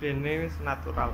Dene wis natural.